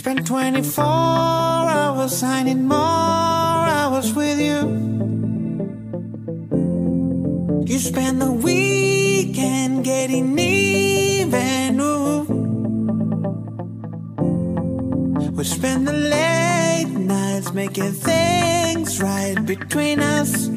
Spent 24 hours, I need more hours with you. You spend the weekend getting even. Ooh. We spend the late nights making things right between us.